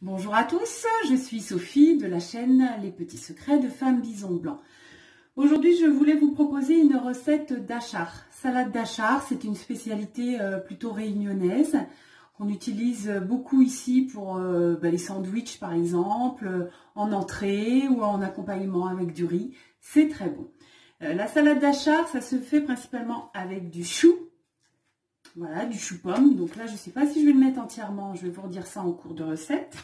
Bonjour à tous, je suis Sophie de la chaîne Les Petits Secrets de Femmes Bison Blanc. Aujourd'hui, je voulais vous proposer une recette d'achar. Salade d'achar, c'est une spécialité euh, plutôt réunionnaise qu'on utilise beaucoup ici pour euh, bah, les sandwichs par exemple, euh, en entrée ou en accompagnement avec du riz. C'est très bon. La salade d'achar, ça se fait principalement avec du chou, voilà, du chou-pomme. Donc là, je ne sais pas si je vais le mettre entièrement. Je vais vous redire ça en cours de recette.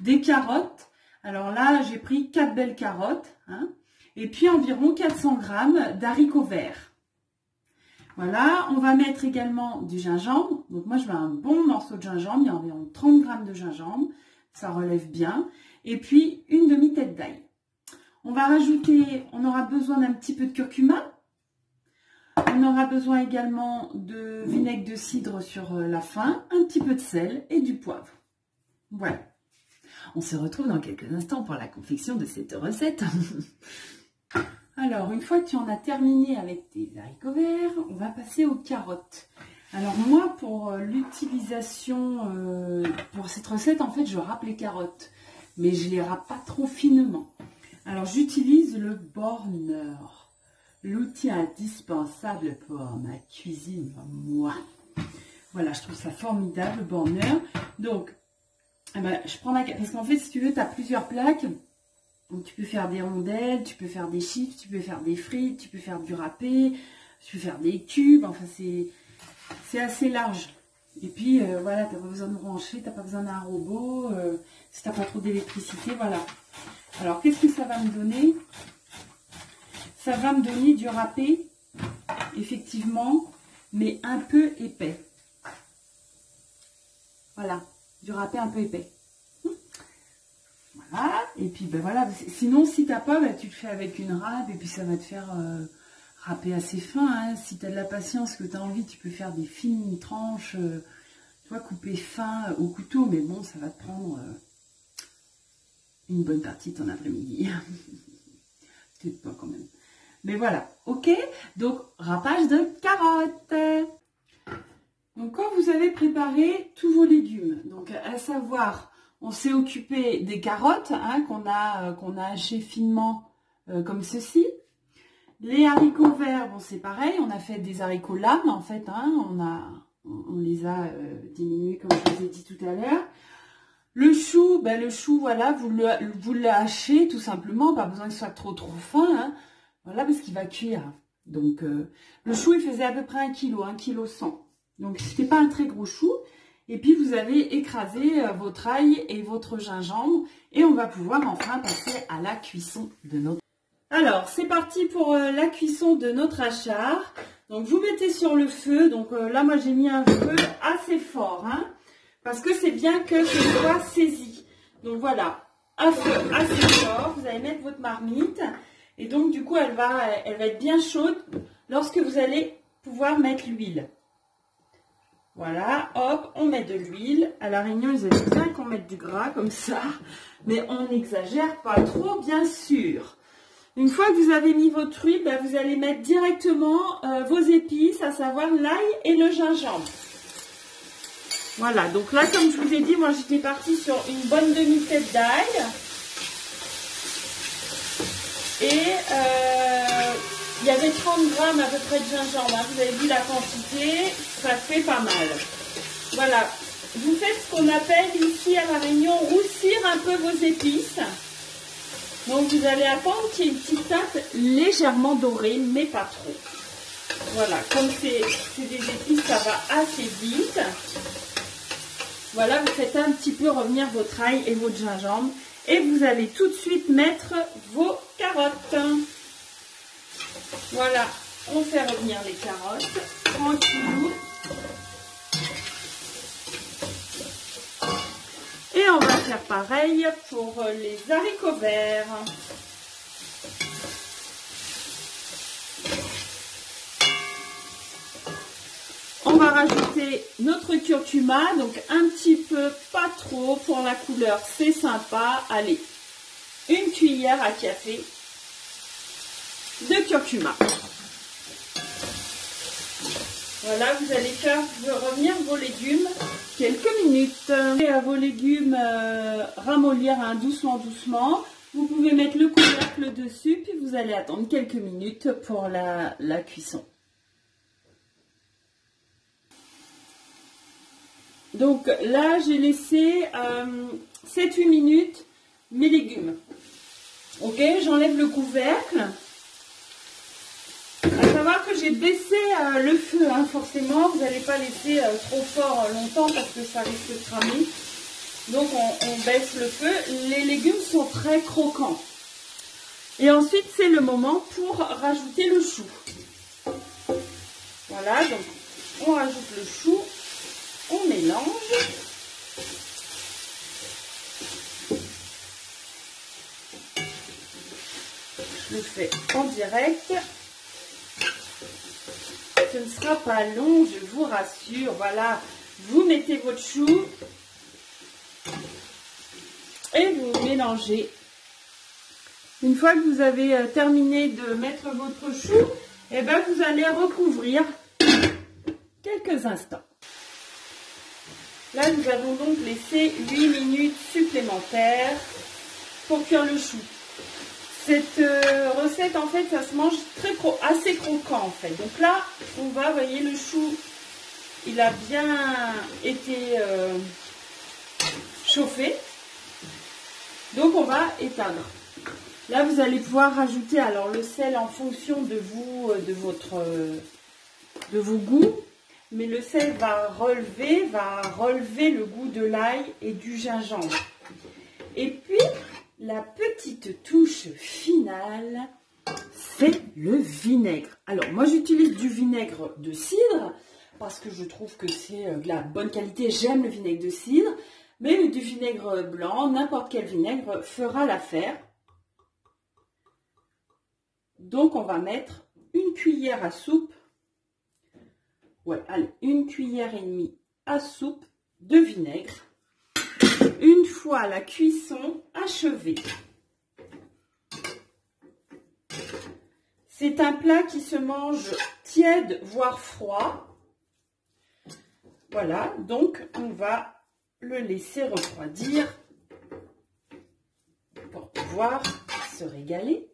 Des carottes. Alors là, j'ai pris 4 belles carottes. Hein, et puis environ 400 grammes d'haricots verts. Voilà, on va mettre également du gingembre. Donc moi, je mets un bon morceau de gingembre. Il y a environ 30 grammes de gingembre. Ça relève bien. Et puis, une demi-tête d'ail. On va rajouter, on aura besoin d'un petit peu de curcuma. On aura besoin également de vinaigre de cidre sur euh, la fin, un petit peu de sel et du poivre. Voilà. On se retrouve dans quelques instants pour la confection de cette recette. Alors, une fois que tu en as terminé avec tes haricots verts, on va passer aux carottes. Alors moi, pour euh, l'utilisation, euh, pour cette recette, en fait, je râpe les carottes. Mais je les râpe pas trop finement. Alors, j'utilise le borner l'outil indispensable pour ma cuisine, moi. Voilà, je trouve ça formidable, le borneur. Donc, eh ben, je prends ma... Parce qu'en fait, si tu veux, tu as plusieurs plaques. Donc, tu peux faire des rondelles, tu peux faire des chips, tu peux faire des frites, tu peux faire du râpé, tu peux faire des cubes. Enfin, c'est assez large. Et puis, euh, voilà, tu n'as pas besoin de brancher, tu n'as pas besoin d'un robot. Euh, si tu n'as pas trop d'électricité, voilà. Alors, qu'est-ce que ça va me donner? Ça va me donner du râpé, effectivement, mais un peu épais. Voilà, du râpé un peu épais. Voilà, et puis ben voilà, sinon si t'as pas, ben, tu le fais avec une râpe et puis ça va te faire euh, râper assez fin. Hein. Si tu as de la patience, que tu as envie, tu peux faire des fines tranches, euh, tu vois, couper fin au couteau, mais bon, ça va te prendre euh, une bonne partie de ton après-midi. Peut-être pas quand même. Mais voilà, ok Donc, râpage de carottes. Donc, quand vous avez préparé tous vos légumes, donc à savoir, on s'est occupé des carottes hein, qu'on a, euh, qu'on a hachées finement euh, comme ceci. Les haricots verts, bon c'est pareil, on a fait des haricots lames en fait, hein, on, a, on les a euh, diminués comme je vous ai dit tout à l'heure. Le chou, ben le chou, voilà, vous le, vous hachez tout simplement, pas besoin ce soit trop trop fin. Hein. Voilà, parce qu'il va cuire. Donc, euh, le chou, il faisait à peu près 1 kg, 1 kg 100. Donc, ce n'était pas un très gros chou. Et puis, vous avez écrasé euh, votre ail et votre gingembre. Et on va pouvoir enfin passer à la cuisson de notre... Alors, c'est parti pour euh, la cuisson de notre achar. Donc, vous mettez sur le feu. Donc, là, moi, j'ai mis un feu assez fort. Hein, parce que c'est bien que ce soit saisi. Donc, voilà, un feu assez fort. Vous allez mettre votre marmite. Et donc, du coup, elle va, elle va être bien chaude lorsque vous allez pouvoir mettre l'huile. Voilà, hop, on met de l'huile. À la Réunion, ils aiment bien qu'on mette du gras comme ça. Mais on n'exagère pas trop, bien sûr. Une fois que vous avez mis votre huile, ben, vous allez mettre directement euh, vos épices, à savoir l'ail et le gingembre. Voilà, donc là, comme je vous ai dit, moi, j'étais partie sur une bonne demi-tête d'ail. Et euh, il y avait 30 grammes à peu près de gingembre. Hein. Vous avez vu la quantité, ça fait pas mal. Voilà. Vous faites ce qu'on appelle ici à la Réunion roussir un peu vos épices. Donc vous allez attendre qu'il y ait une petite teinte légèrement dorée, mais pas trop. Voilà, comme c'est des épices, ça va assez vite. Voilà, vous faites un petit peu revenir votre ail et votre gingembre. Et vous allez tout de suite mettre vos carottes. Voilà, on fait revenir les carottes tranquillou. Et on va faire pareil pour les haricots verts. On va rajouter notre curcuma, donc un petit peu, pas trop, pour la couleur, c'est sympa. Allez, une cuillère à café de curcuma. Voilà, vous allez faire revenir vos légumes quelques minutes. Et à vos légumes euh, ramollir hein, doucement, doucement. Vous pouvez mettre le couvercle dessus, puis vous allez attendre quelques minutes pour la, cuisson. Donc là, j'ai laissé 7-8 euh, minutes mes légumes. Ok, j'enlève le couvercle que j'ai baissé euh, le feu, hein, forcément. Vous n'allez pas laisser euh, trop fort longtemps parce que ça risque de cramer. Donc on, baisse le feu. Les légumes sont très croquants. Et ensuite, c'est le moment pour rajouter le chou. Voilà, donc on rajoute le chou, Je le fais en direct ce ne sera pas long, je vous rassure. Voilà, vous mettez votre chou et vous mélangez. Une fois que vous avez euh, terminé de mettre votre chou, et eh ben vous allez recouvrir quelques instants. Là, nous avons donc laissé 8 minutes supplémentaires pour cuire le chou. Cette euh, recette, en fait, ça se mange très assez croquant, en fait. Donc là, on va, voyez, le chou, il a bien été euh, chauffé. Donc, on va éteindre. Là, vous allez pouvoir rajouter, alors, le sel en fonction de vous, euh, de votre, de vos goûts. Mais le sel va relever, va relever le goût de l'ail et du gingembre. Et puis, la petite touche finale, c'est le vinaigre. Alors, moi, j'utilise du vinaigre de cidre parce que je trouve que c'est euh, de la bonne qualité. J'aime le vinaigre de cidre, mais du vinaigre blanc, n'importe quel vinaigre fera l'affaire. Donc, on va mettre une cuillère à soupe. Une cuillère et demie à soupe de vinaigre une fois la cuisson achevée. C'est un plat qui se mange tiède, voire froid. Voilà, donc on va le laisser refroidir pour pouvoir se régaler.